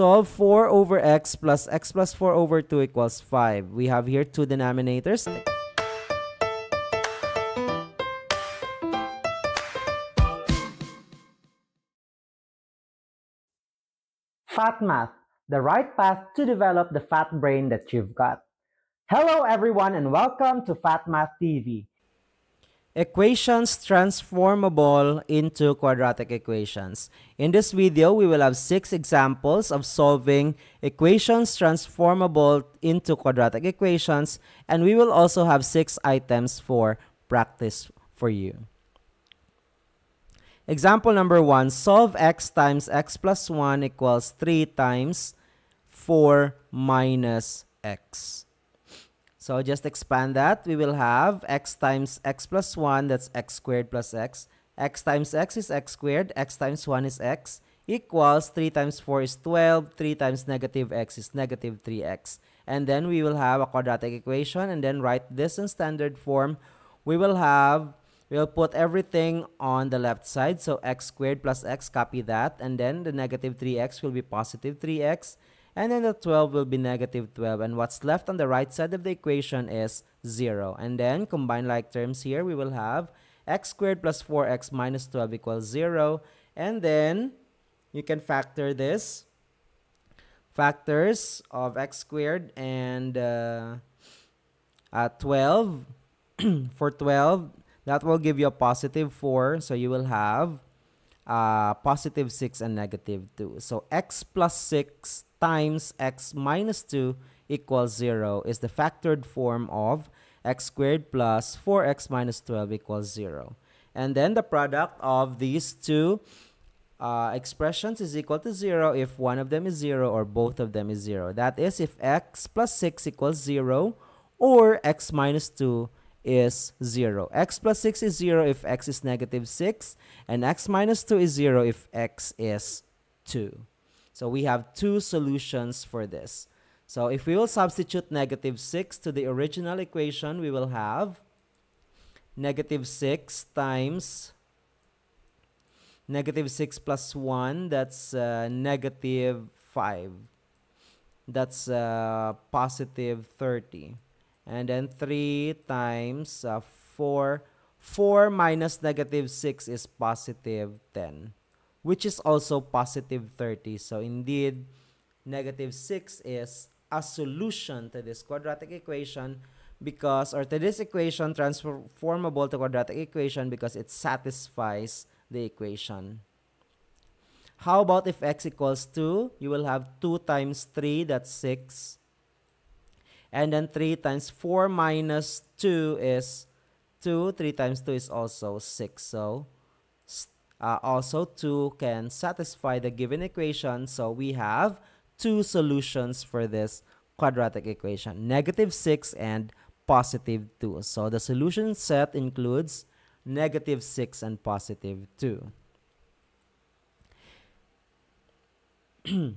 solve 4 over x plus x plus 4 over 2 equals 5. We have here two denominators. Fat Math, the right path to develop the fat brain that you've got. Hello everyone and welcome to Fat Math TV. Equations transformable into quadratic equations. In this video, we will have six examples of solving equations transformable into quadratic equations and we will also have six items for practice for you. Example number one, solve x times x plus 1 equals 3 times 4 minus x. So just expand that. We will have x times x plus 1, that's x squared plus x. x times x is x squared, x times 1 is x, equals 3 times 4 is 12, 3 times negative x is negative 3x. And then we will have a quadratic equation and then write this in standard form. We will have, we'll put everything on the left side. So x squared plus x, copy that. And then the negative 3x will be positive 3x and then the 12 will be negative 12 and what's left on the right side of the equation is 0 and then combine like terms here we will have x squared plus 4x minus 12 equals 0 and then you can factor this factors of x squared and uh, uh, 12 for 12 that will give you a positive 4 so you will have uh, positive 6 and negative 2 so x plus 6 times x minus 2 equals 0 is the factored form of x squared plus 4x minus 12 equals 0. And then the product of these two uh, expressions is equal to 0 if one of them is 0 or both of them is 0. That is if x plus 6 equals 0 or x minus 2 is 0. x plus 6 is 0 if x is negative 6 and x minus 2 is 0 if x is 2. So we have two solutions for this. So if we will substitute negative 6 to the original equation, we will have negative 6 times negative 6 plus 1, that's uh, negative 5. That's uh, positive 30. And then 3 times uh, 4. 4 minus negative 6 is positive 10 which is also positive 30. So indeed, negative 6 is a solution to this quadratic equation because, or to this equation transformable to quadratic equation because it satisfies the equation. How about if x equals 2? You will have 2 times 3, that's 6. And then 3 times 4 minus 2 is 2. 3 times 2 is also 6. So uh, also 2 can satisfy the given equation. So we have two solutions for this quadratic equation, negative 6 and positive 2. So the solution set includes negative 6 and positive 2.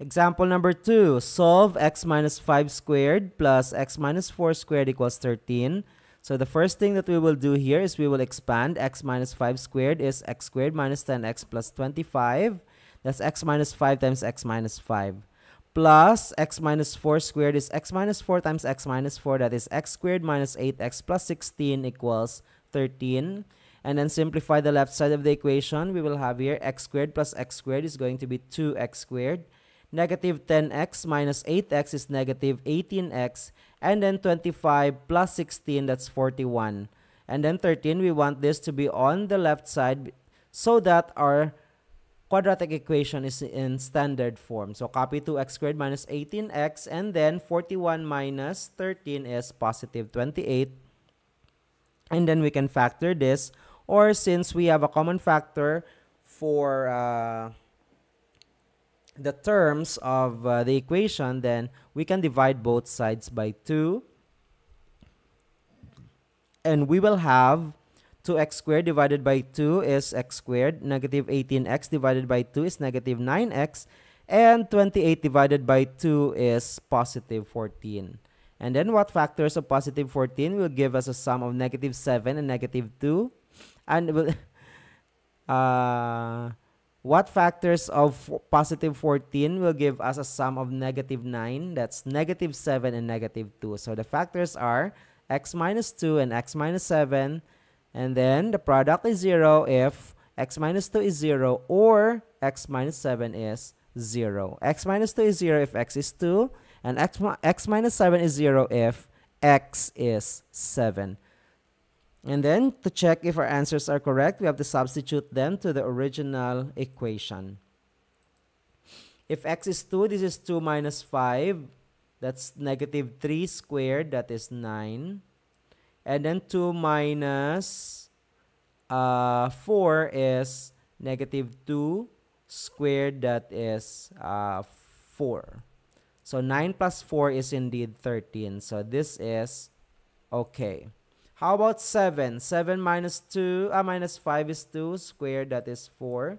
Example number 2, solve x minus 5 squared plus x minus 4 squared equals 13. So the first thing that we will do here is we will expand x minus 5 squared is x squared minus 10x plus 25. That's x minus 5 times x minus 5. Plus x minus 4 squared is x minus 4 times x minus 4. That is x squared minus 8x plus 16 equals 13. And then simplify the left side of the equation. We will have here x squared plus x squared is going to be 2x squared. Negative 10x minus 8x is negative 18x and then 25 plus 16, that's 41. And then 13, we want this to be on the left side so that our quadratic equation is in standard form. So copy 2x squared minus 18x and then 41 minus 13 is positive 28. And then we can factor this or since we have a common factor for uh, the terms of uh, the equation, then we can divide both sides by 2. And we will have 2x squared divided by 2 is x squared. Negative 18x divided by 2 is negative 9x. And 28 divided by 2 is positive 14. And then what factors of positive 14 will give us a sum of negative 7 and negative 2. And will... Uh, what factors of positive 14 will give us a sum of negative 9? That's negative 7 and negative 2. So the factors are x minus 2 and x minus 7. And then the product is 0 if x minus 2 is 0 or x minus 7 is 0. x minus 2 is 0 if x is 2 and x, x minus 7 is 0 if x is 7. And then to check if our answers are correct, we have to substitute them to the original equation. If x is 2, this is 2 minus 5. That's negative 3 squared, that is 9. And then 2 minus, uh, 4 is negative 2 squared, that is uh, 4. So 9 plus 4 is indeed 13. So this is okay. How about 7? 7 minus 2, uh, minus 5 is 2 squared, that is 4.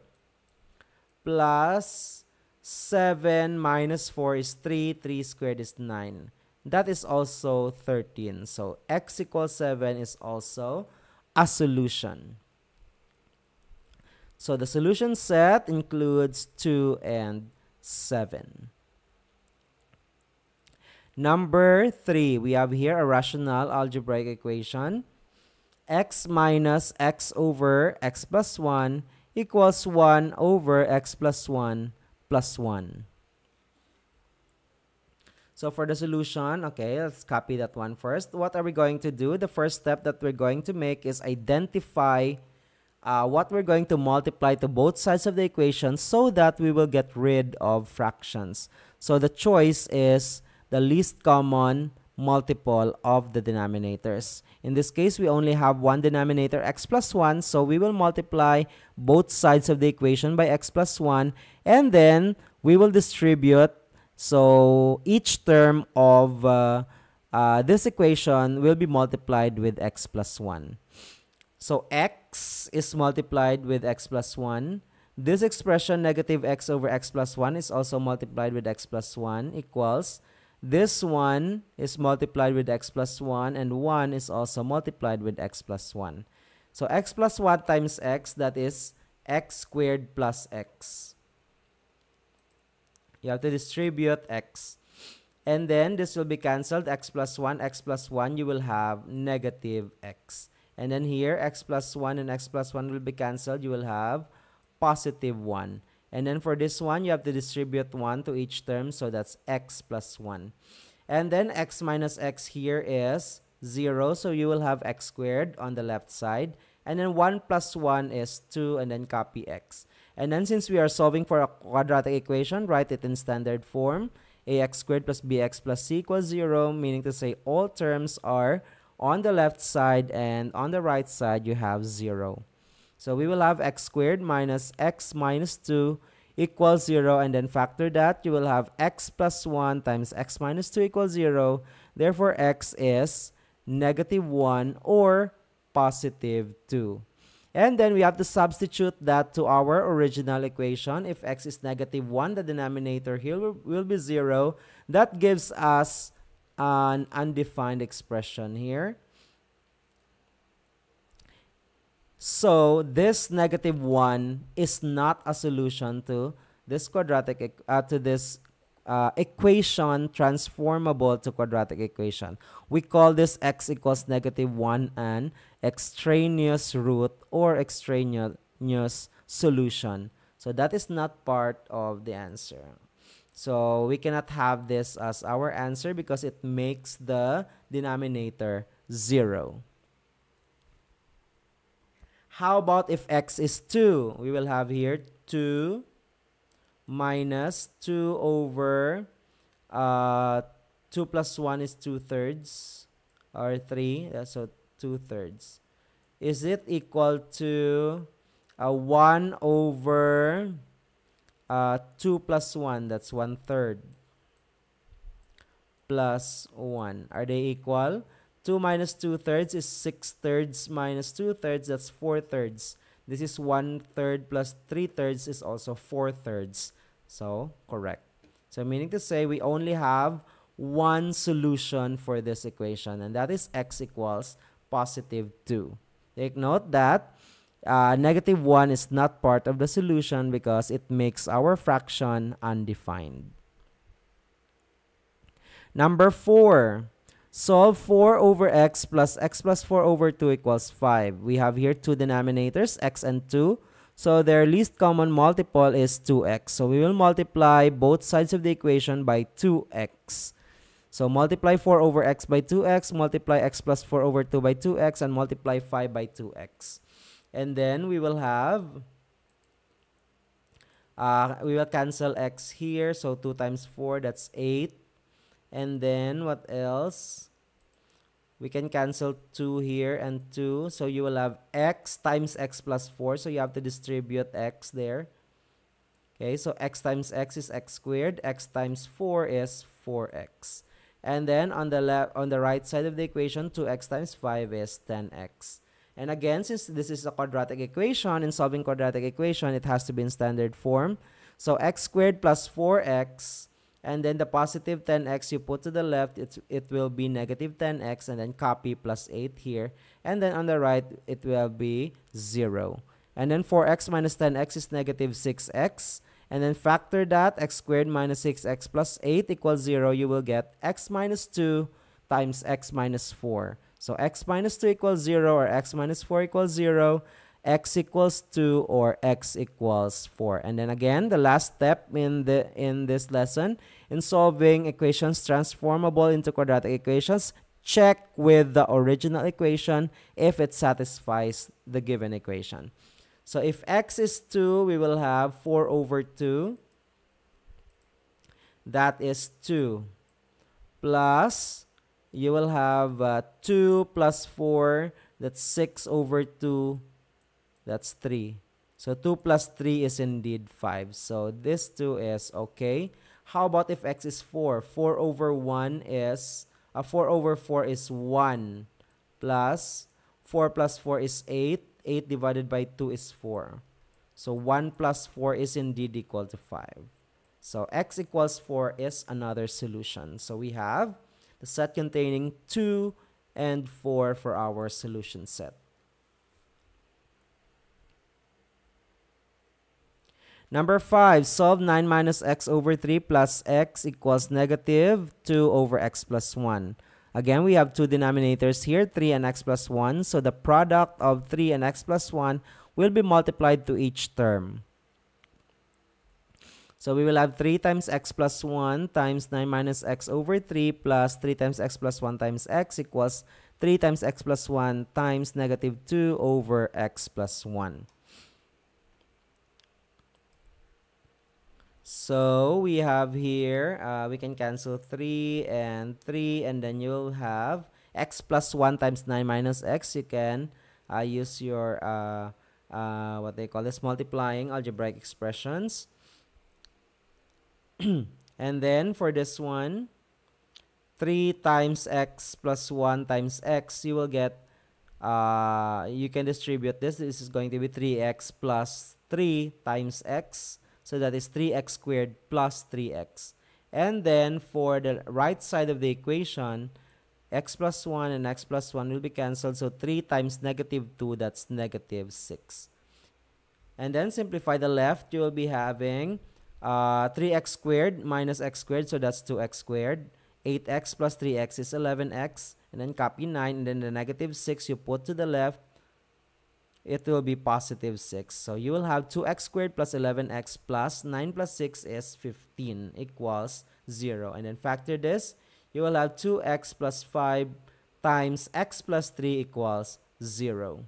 Plus 7 minus 4 is 3, 3 squared is 9. That is also 13. So x equals 7 is also a solution. So the solution set includes 2 and 7. Number 3, we have here a rational algebraic equation. x minus x over x plus 1 equals 1 over x plus 1 plus 1. So for the solution, okay, let's copy that one first. What are we going to do? The first step that we're going to make is identify uh, what we're going to multiply to both sides of the equation so that we will get rid of fractions. So the choice is the least common multiple of the denominators. In this case, we only have one denominator, x plus 1, so we will multiply both sides of the equation by x plus 1, and then we will distribute, so each term of uh, uh, this equation will be multiplied with x plus 1. So x is multiplied with x plus 1. This expression, negative x over x plus 1, is also multiplied with x plus 1 equals this one is multiplied with x plus 1 and 1 is also multiplied with x plus 1. So x plus 1 times x, that is x squared plus x. You have to distribute x. And then this will be cancelled, x plus 1, x plus 1, you will have negative x. And then here, x plus 1 and x plus 1 will be cancelled, you will have positive 1. And then for this one, you have to distribute 1 to each term. So that's x plus 1. And then x minus x here is 0. So you will have x squared on the left side. And then 1 plus 1 is 2 and then copy x. And then since we are solving for a quadratic equation, write it in standard form. ax squared plus bx plus c equals 0, meaning to say all terms are on the left side and on the right side you have 0. So we will have x squared minus x minus 2 equals 0 and then factor that. You will have x plus 1 times x minus 2 equals 0. Therefore, x is negative 1 or positive 2. And then we have to substitute that to our original equation. If x is negative 1, the denominator here will, be 0. That gives us an undefined expression here. So this negative 1 is not a solution to this quadratic uh, to this uh, equation transformable to quadratic equation. We call this x equals negative 1 an extraneous root or extraneous solution. So that is not part of the answer. So we cannot have this as our answer because it makes the denominator 0. How about if x is 2? We will have here 2 minus 2 over uh, 2 plus 1 is 2 thirds or 3. so 2 thirds. Is it equal to uh, 1 over uh, 2 plus 1? That's 1 third plus 1. Are they equal? 2 minus 2 thirds is 6 thirds minus 2 thirds. That's 4 thirds. This is 1 third plus 3 thirds is also 4 thirds. So, correct. So, meaning to say we only have one solution for this equation and that is x equals positive 2. Take note that uh, negative 1 is not part of the solution because it makes our fraction undefined. Number 4. Solve 4 over x plus x plus 4 over 2 equals 5. We have here two denominators, x and 2. So their least common multiple is 2x. So we will multiply both sides of the equation by 2x. So multiply 4 over x by 2x, multiply x plus 4 over 2 by 2x, and multiply 5 by 2x. And then we will have, uh, we will cancel x here. So 2 times 4, that's 8. And then what else? We can cancel 2 here and 2. So you will have x times x plus 4. So you have to distribute x there. Okay, so x times x is x squared. x times 4 is 4x. And then on the left on the right side of the equation, 2x times 5 is 10x. And again, since this is a quadratic equation, in solving quadratic equation, it has to be in standard form. So x squared plus 4x, and then the positive 10x you put to the left, it's, it will be negative 10x, and then copy plus 8 here. And then on the right, it will be 0. And then 4x minus 10x is negative 6x. And then factor that, x squared minus 6x plus 8 equals 0. You will get x minus 2 times x minus 4. So x minus 2 equals 0 or x minus 4 equals 0, x equals 2 or x equals 4. And then again, the last step in the in this lesson, in solving equations transformable into quadratic equations, check with the original equation if it satisfies the given equation. So if x is 2, we will have 4 over 2. That is 2 plus you will have uh, 2 plus 4, that's 6 over 2, that's 3. So 2 plus 3 is indeed 5. So this 2 is okay. How about if x is 4? 4 over 1 is, uh, 4 over 4 is 1 plus 4 plus 4 is 8. 8 divided by 2 is 4. So 1 plus 4 is indeed equal to 5. So x equals 4 is another solution. So we have the set containing 2 and 4 for our solution set. Number 5, solve 9 minus x over 3 plus x equals negative 2 over x plus 1. Again, we have two denominators here, 3 and x plus 1. So the product of 3 and x plus 1 will be multiplied to each term. So we will have 3 times x plus 1 times 9 minus x over 3 plus 3 times x plus 1 times x equals 3 times x plus 1 times negative 2 over x plus 1. So we have here, uh, we can cancel 3 and 3 and then you'll have x plus 1 times 9 minus x. You can uh, use your, uh, uh, what they call this, multiplying algebraic expressions. and then for this one, 3 times x plus 1 times x, you will get, uh, you can distribute this. This is going to be 3x plus 3 times x. So that is 3x squared plus 3x. And then for the right side of the equation, x plus 1 and x plus 1 will be cancelled. So 3 times negative 2, that's negative 6. And then simplify the left, you will be having uh, 3x squared minus x squared, so that's 2x squared. 8x plus 3x is 11x. And then copy 9, and then the negative 6 you put to the left, it will be positive 6. So you will have 2x squared plus 11x plus 9 plus 6 is 15 equals 0. And then factor this, you will have 2x plus 5 times x plus 3 equals 0.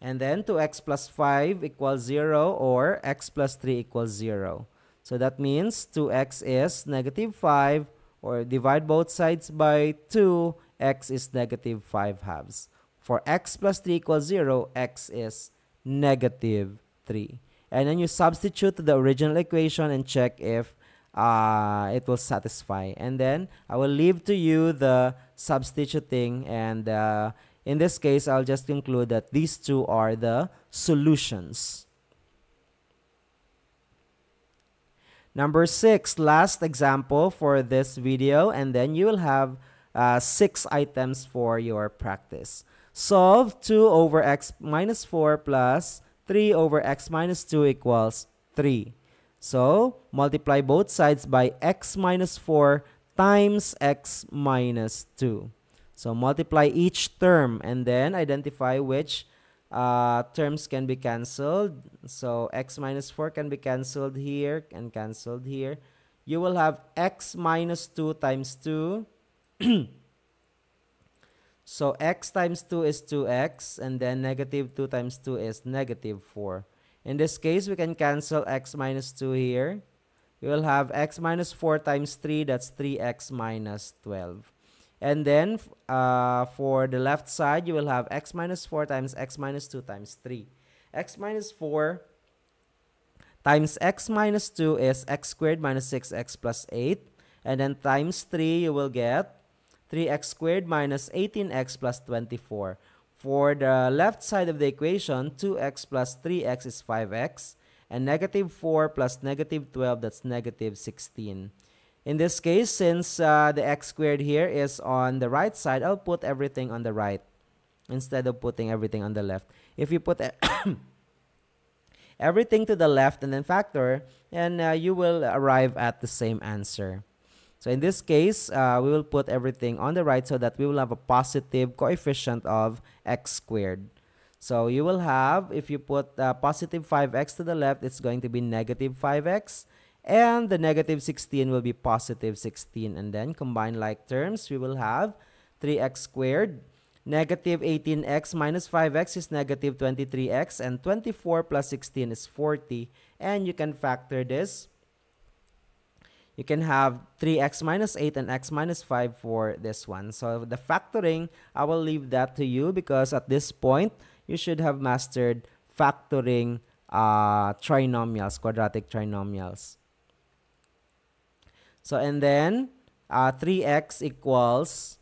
And then 2x plus 5 equals 0 or x plus 3 equals 0. So that means 2x is negative 5 or divide both sides by 2, x is negative 5 halves. For x plus 3 equals 0, x is negative 3. And then you substitute the original equation and check if uh, it will satisfy. And then I will leave to you the substituting and uh, in this case, I'll just conclude that these two are the solutions. Number six, last example for this video, and then you will have uh, six items for your practice. solve 2 over x minus 4 plus 3 over x minus 2 equals 3. So, multiply both sides by x minus 4 times x minus 2. So, multiply each term and then identify which uh, terms can be cancelled. So, x minus 4 can be cancelled here and cancelled here. You will have x minus 2 times 2. so, x times 2 is 2x and then negative 2 times 2 is negative 4. In this case, we can cancel x minus 2 here. We will have x minus 4 times 3, that's 3x minus 12. And then uh, for the left side, you will have x minus 4 times x minus 2 times 3. x minus 4 times x minus 2 is x squared minus 6x plus 8. And then times 3, you will get 3x squared minus 18x plus 24. For the left side of the equation, 2x plus 3x is 5x, and negative 4 plus negative 12, that's negative 16. In this case, since uh, the x squared here is on the right side, I'll put everything on the right instead of putting everything on the left. If you put everything to the left and then factor, and uh, you will arrive at the same answer. So in this case, uh, we will put everything on the right so that we will have a positive coefficient of x squared. So you will have, if you put uh, positive 5x to the left, it's going to be negative 5x. And the negative 16 will be positive 16. And then combine like terms, we will have 3x squared. Negative 18x minus 5x is negative 23x. And 24 plus 16 is 40. And you can factor this you can have 3x minus 8 and x minus 5 for this one. So the factoring, I will leave that to you because at this point, you should have mastered factoring uh, trinomials, quadratic trinomials. So and then uh, 3x equals,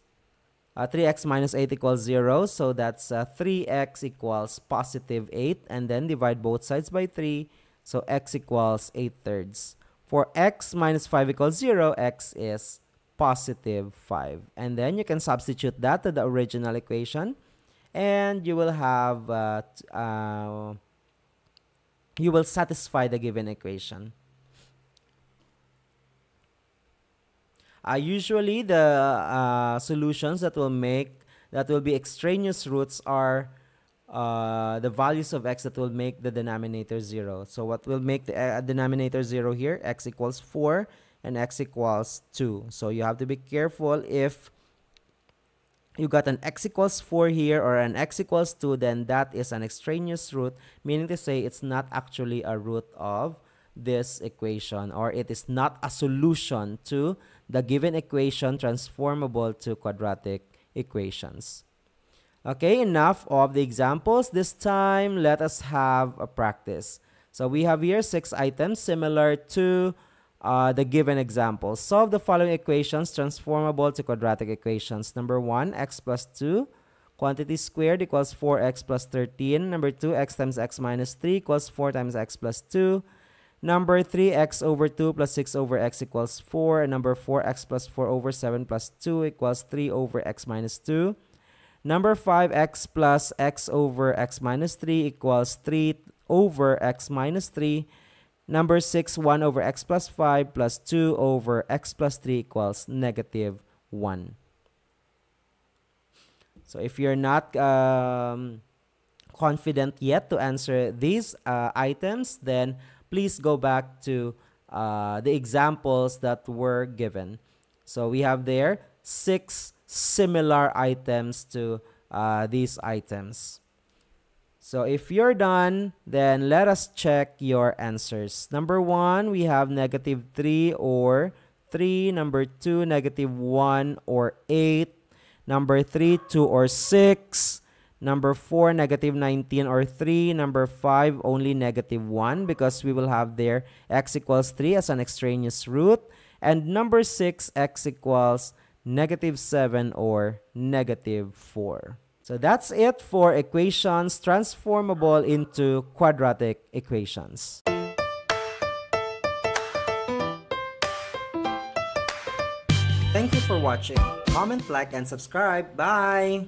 uh, 3x minus 8 equals 0. So that's uh, 3x equals positive 8 and then divide both sides by 3. So x equals 8 thirds. For x minus 5 equals 0, x is positive 5. And then you can substitute that to the original equation. And you will have, uh, uh, you will satisfy the given equation. Uh, usually the uh, solutions that will make, that will be extraneous roots are uh, the values of x that will make the denominator 0. So what will make the uh, denominator 0 here? x equals 4 and x equals 2. So you have to be careful if you got an x equals 4 here or an x equals 2, then that is an extraneous root, meaning to say it's not actually a root of this equation or it is not a solution to the given equation transformable to quadratic equations. Okay, enough of the examples. This time, let us have a practice. So we have here six items similar to uh, the given example. Solve the following equations transformable to quadratic equations. Number one, x plus 2 quantity squared equals 4x plus 13. Number 2, x times x minus 3 equals 4 times x plus 2. Number 3, x over 2 plus 6 over x equals 4. And number 4, x plus 4 over 7 plus 2 equals 3 over x minus 2. Number 5, x plus x over x minus 3 equals 3 over x minus 3. Number 6, 1 over x plus 5 plus 2 over x plus 3 equals negative 1. So if you're not um, confident yet to answer these uh, items, then please go back to uh, the examples that were given. So we have there six similar items to uh, these items. So if you're done, then let us check your answers. Number one, we have negative 3 or 3. Number 2, negative 1 or 8. Number 3, 2 or 6. Number 4, negative 19 or 3. Number 5, only negative 1 because we will have there x equals 3 as an extraneous root. And number 6, x equals negative 7, or negative 4. So that's it for equations transformable into quadratic equations. Thank you for watching. Comment, like, and subscribe. Bye!